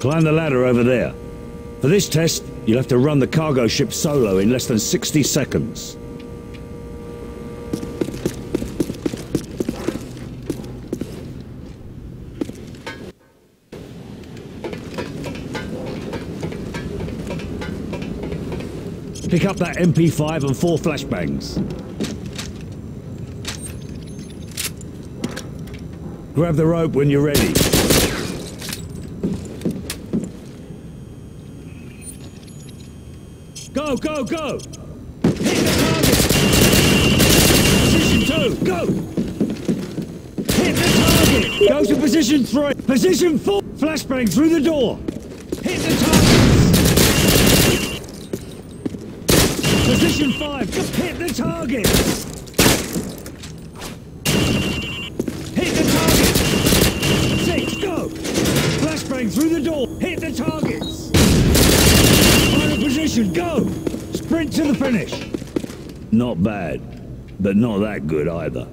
Climb the ladder over there. For this test, you'll have to run the cargo ship solo in less than 60 seconds. Pick up that MP5 and four flashbangs. Grab the rope when you're ready. Go, go, go! Hit the target! Position two, go! Hit the target! Go to position three! Position four! Flashbang through the door! Hit the target! Position five, hit the target! Hit the target! Six, go! Flashbang through the door, hit the targets! position, go! Sprint to the finish! Not bad, but not that good either.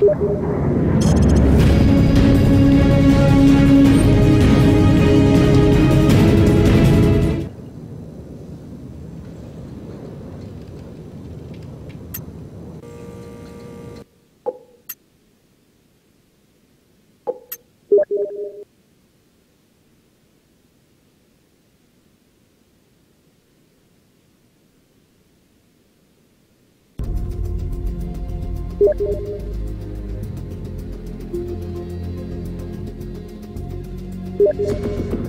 Thank you. Thank you.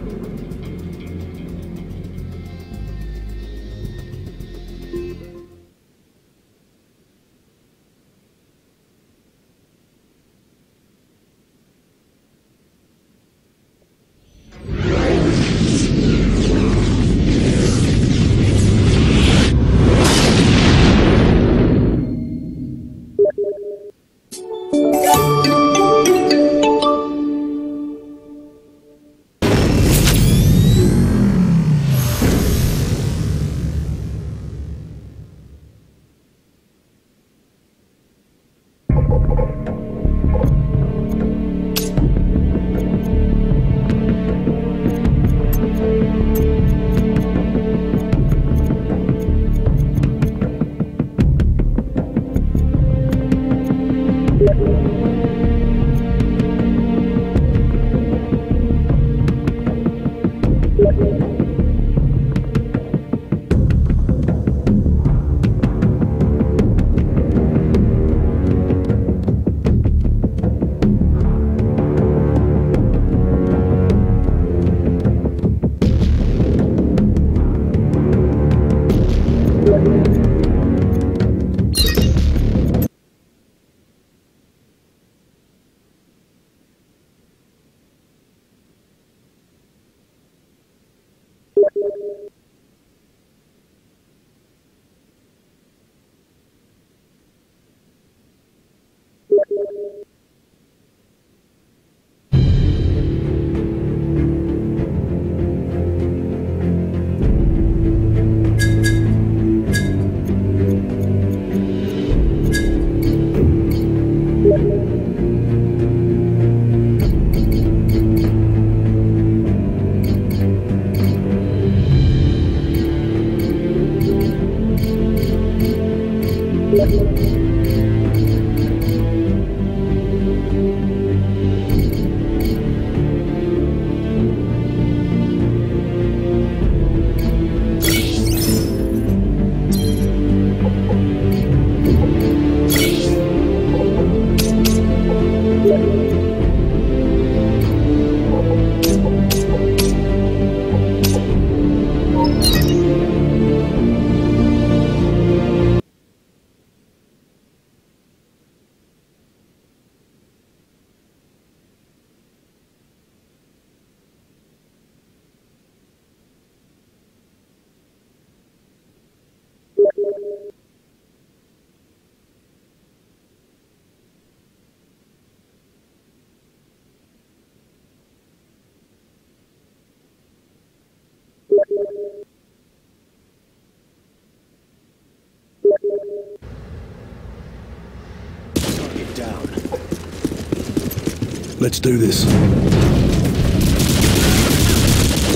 Let's do this.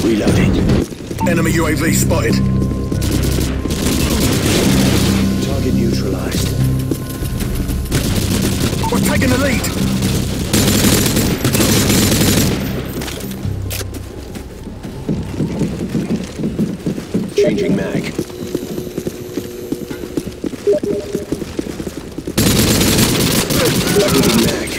Reloading. Enemy UAV spotted. Target neutralized. We're taking the lead. Changing mag. Changing mag.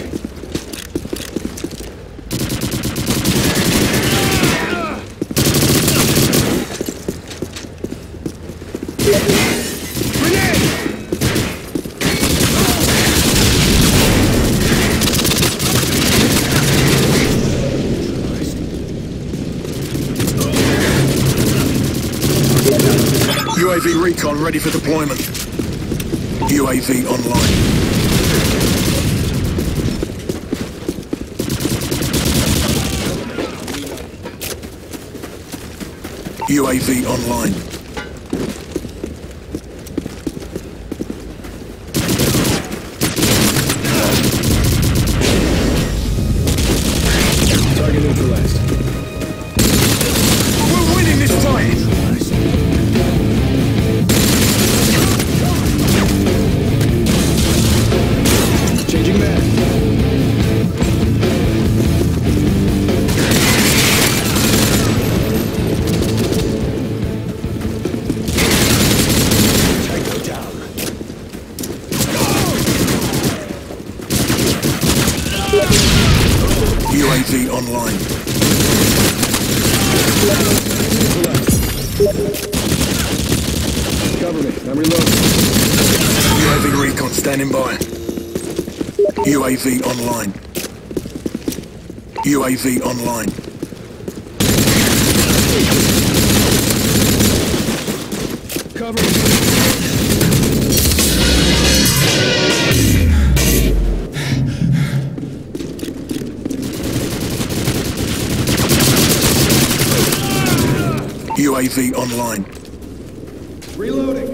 UAV recon ready for deployment. UAV online. UAV online. UAV online. UAV online. Reloading.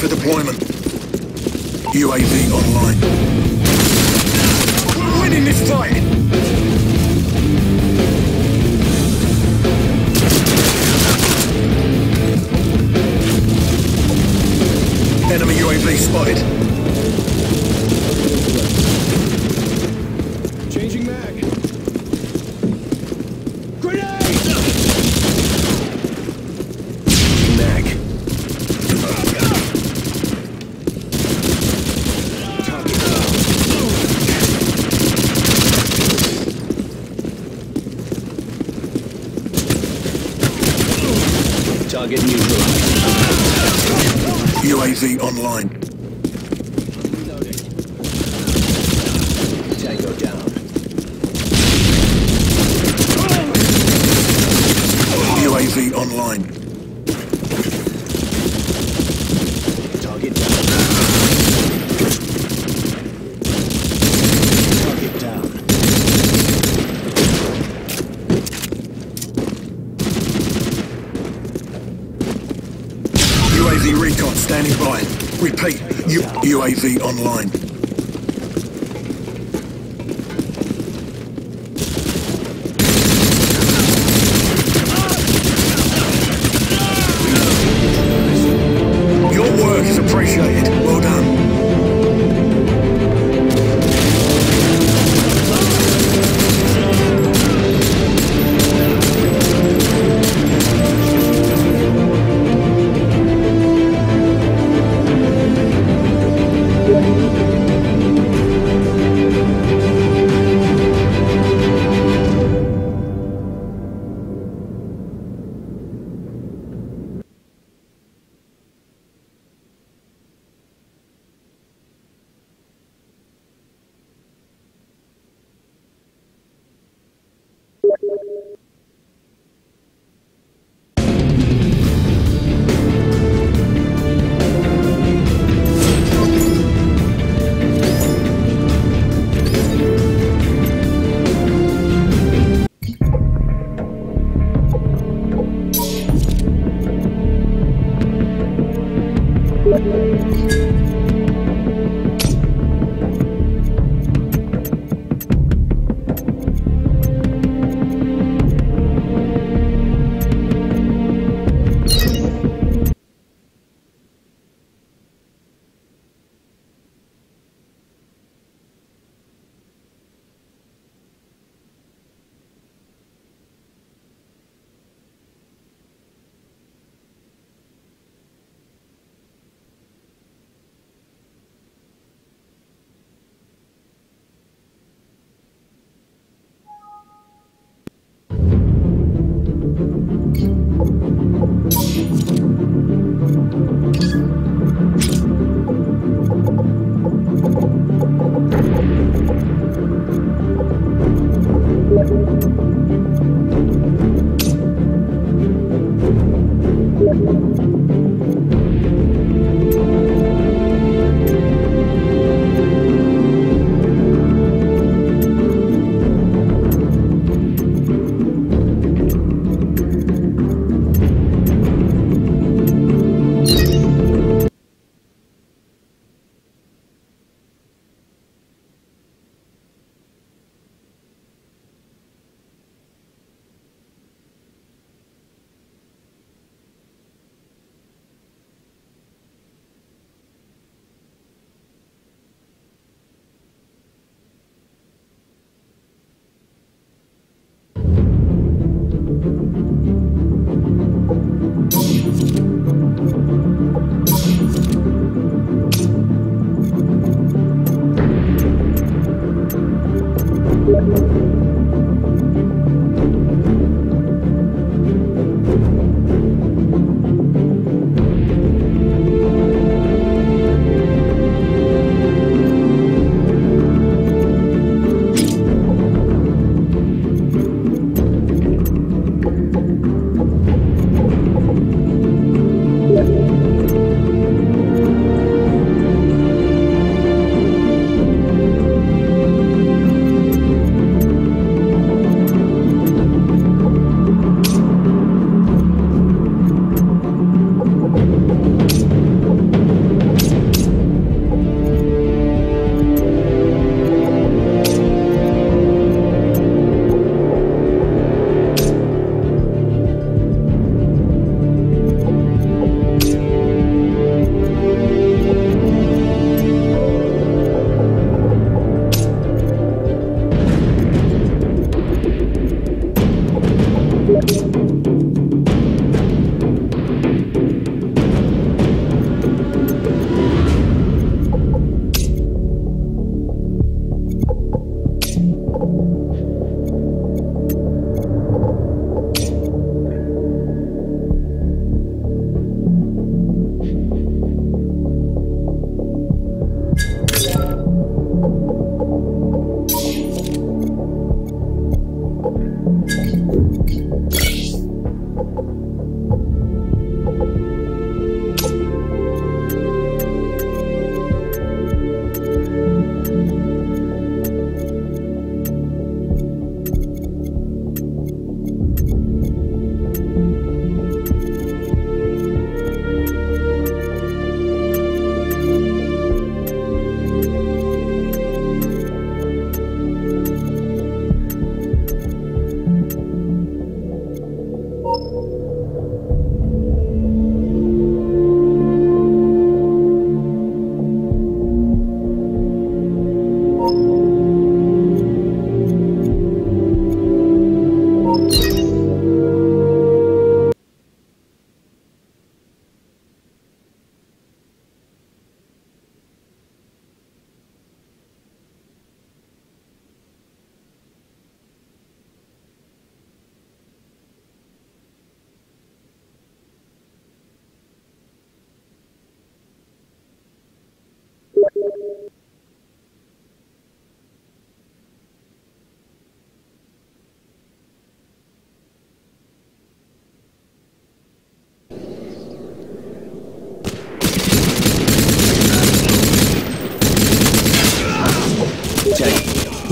for deployment. UAV online. We're winning this fight! Enemy UAV spotted. UAV recon standing by. Repeat. U- UAV online.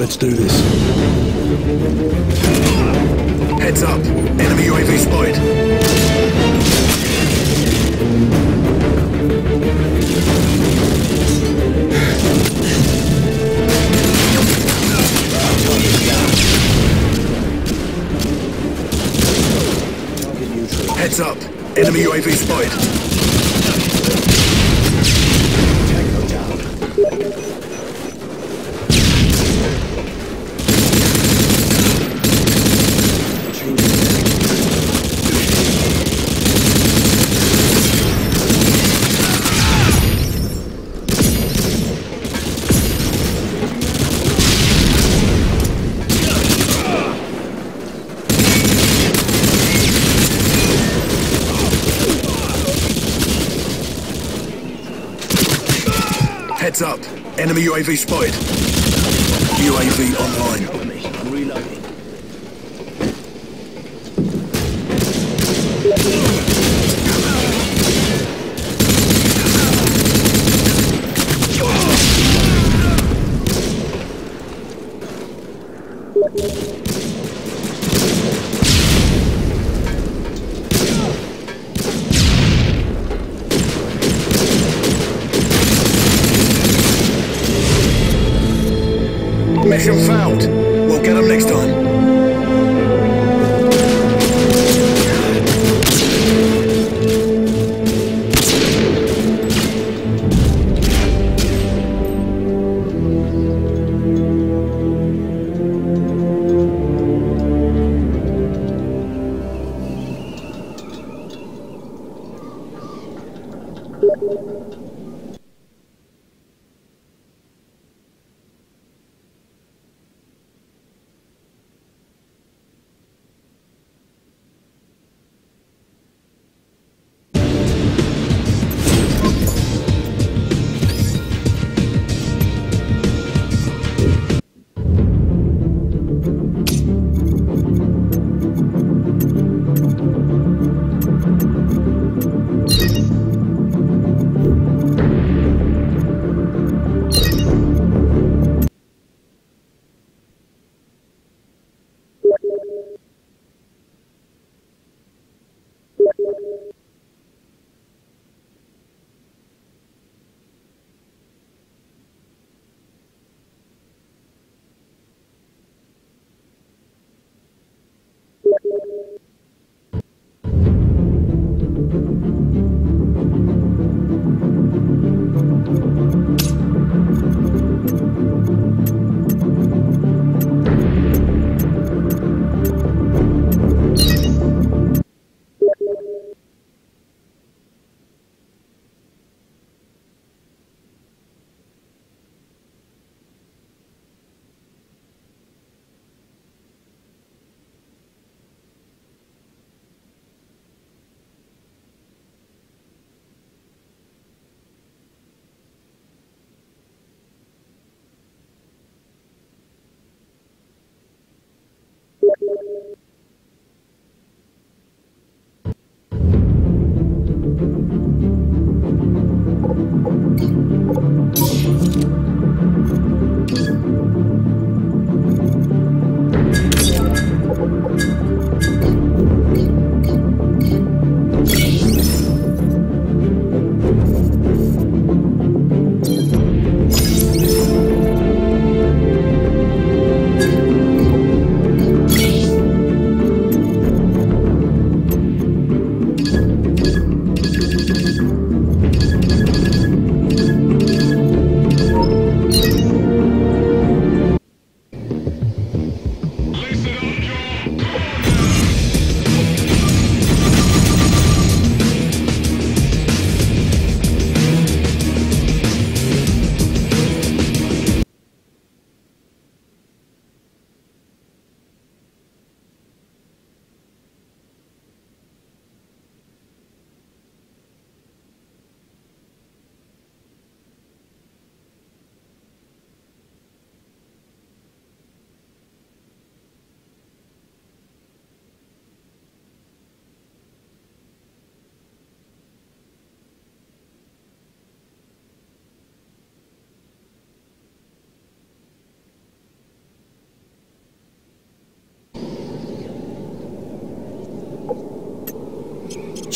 Let's do this. Heads up. Enemy UAV spotted. Heads up. Enemy UAV spotted. Enemy UAV spotted. UAV online. Mission failed.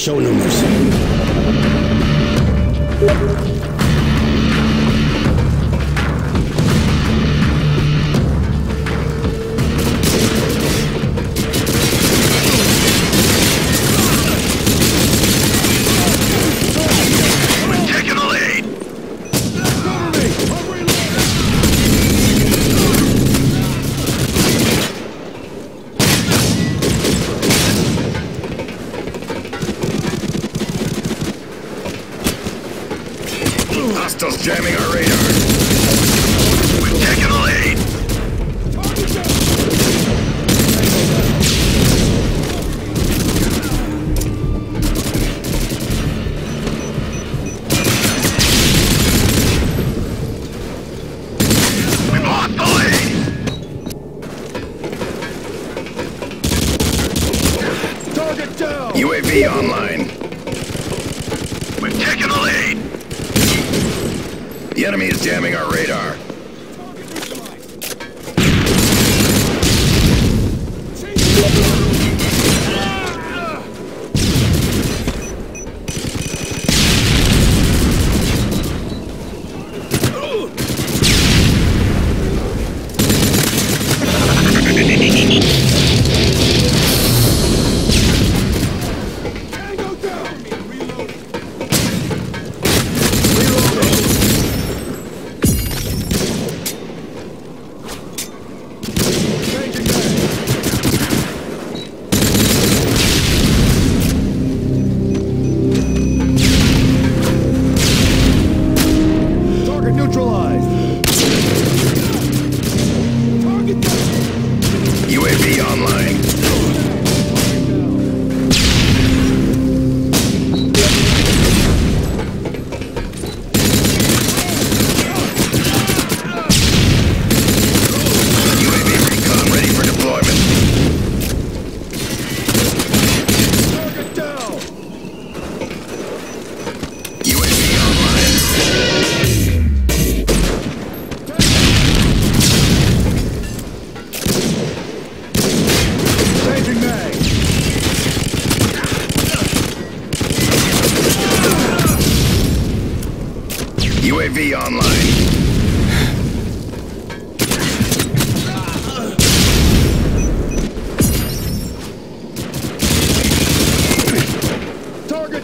Show no mercy. Online. We've taken the lead! The enemy is jamming our radar.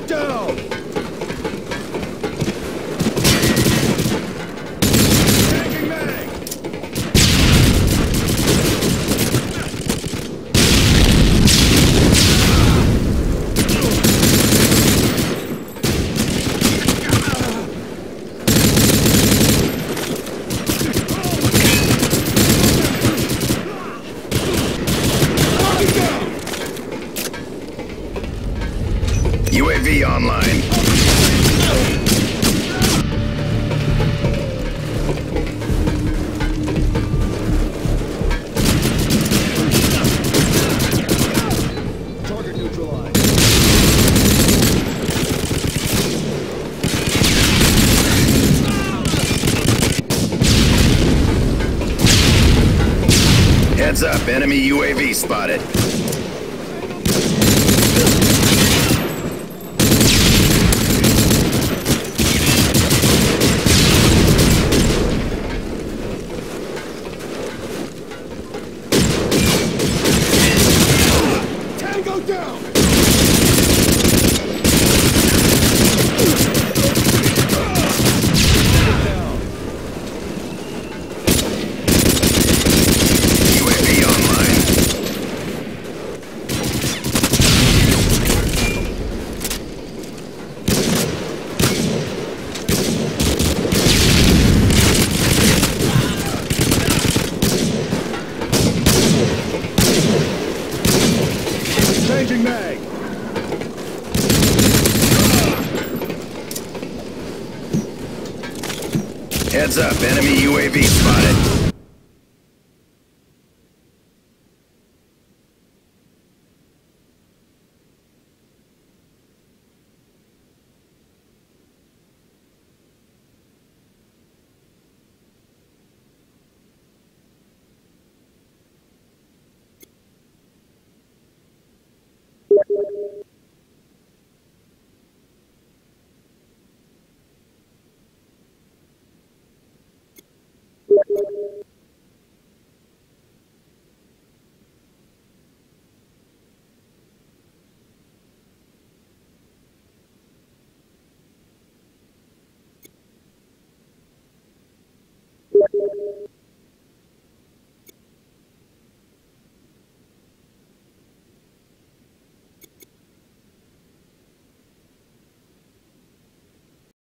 down! spotted.